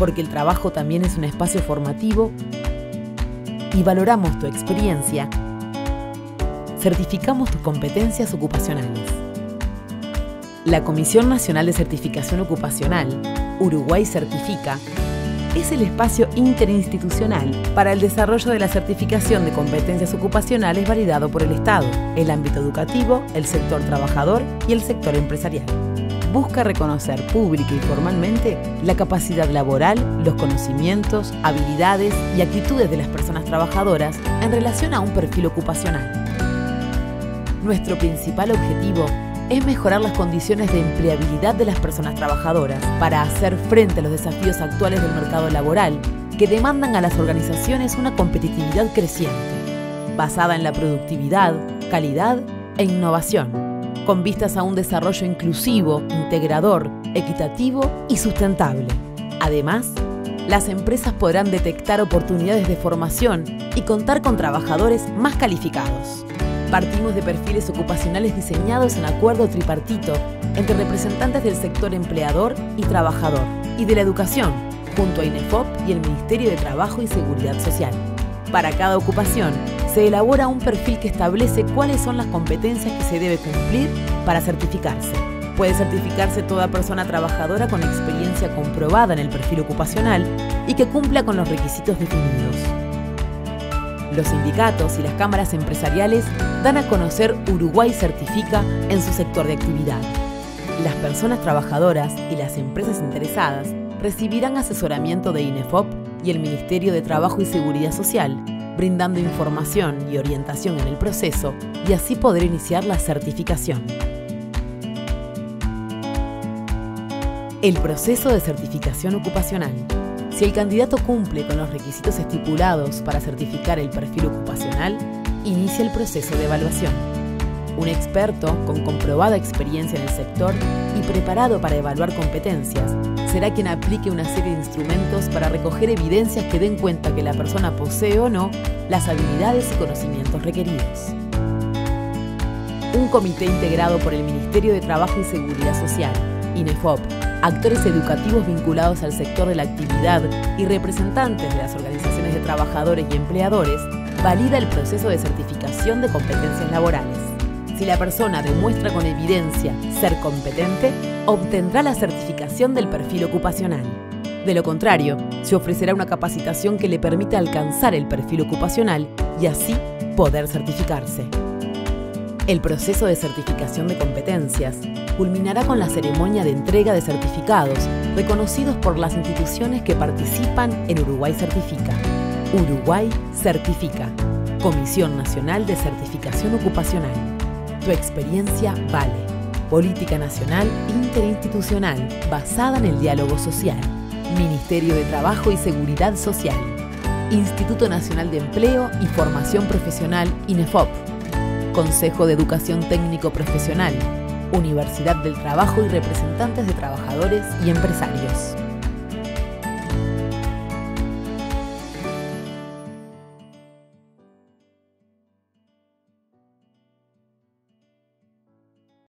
porque el trabajo también es un espacio formativo y valoramos tu experiencia, certificamos tus competencias ocupacionales. La Comisión Nacional de Certificación Ocupacional, Uruguay Certifica, es el espacio interinstitucional para el desarrollo de la certificación de competencias ocupacionales validado por el Estado, el ámbito educativo, el sector trabajador y el sector empresarial. Busca reconocer pública y formalmente la capacidad laboral, los conocimientos, habilidades y actitudes de las personas trabajadoras en relación a un perfil ocupacional. Nuestro principal objetivo es mejorar las condiciones de empleabilidad de las personas trabajadoras para hacer frente a los desafíos actuales del mercado laboral que demandan a las organizaciones una competitividad creciente, basada en la productividad, calidad e innovación, con vistas a un desarrollo inclusivo, integrador, equitativo y sustentable. Además, las empresas podrán detectar oportunidades de formación y contar con trabajadores más calificados. Partimos de perfiles ocupacionales diseñados en acuerdo tripartito entre representantes del sector empleador y trabajador y de la educación, junto a INEFOP y el Ministerio de Trabajo y Seguridad Social. Para cada ocupación, se elabora un perfil que establece cuáles son las competencias que se debe cumplir para certificarse. Puede certificarse toda persona trabajadora con experiencia comprobada en el perfil ocupacional y que cumpla con los requisitos definidos. Los sindicatos y las cámaras empresariales dan a conocer Uruguay Certifica en su sector de actividad. Las personas trabajadoras y las empresas interesadas recibirán asesoramiento de INEFOP y el Ministerio de Trabajo y Seguridad Social, brindando información y orientación en el proceso y así poder iniciar la certificación. El proceso de certificación ocupacional si el candidato cumple con los requisitos estipulados para certificar el perfil ocupacional, inicia el proceso de evaluación. Un experto con comprobada experiencia en el sector y preparado para evaluar competencias será quien aplique una serie de instrumentos para recoger evidencias que den cuenta que la persona posee o no las habilidades y conocimientos requeridos. Un comité integrado por el Ministerio de Trabajo y Seguridad Social, INEFOP, actores educativos vinculados al sector de la actividad y representantes de las organizaciones de trabajadores y empleadores, valida el proceso de certificación de competencias laborales. Si la persona demuestra con evidencia ser competente, obtendrá la certificación del perfil ocupacional. De lo contrario, se ofrecerá una capacitación que le permita alcanzar el perfil ocupacional y así poder certificarse. El proceso de certificación de competencias culminará con la ceremonia de entrega de certificados reconocidos por las instituciones que participan en Uruguay Certifica. Uruguay Certifica, Comisión Nacional de Certificación Ocupacional. Tu experiencia vale. Política Nacional Interinstitucional basada en el diálogo social. Ministerio de Trabajo y Seguridad Social. Instituto Nacional de Empleo y Formación Profesional INEFOP. Consejo de Educación Técnico Profesional, Universidad del Trabajo y representantes de trabajadores y empresarios.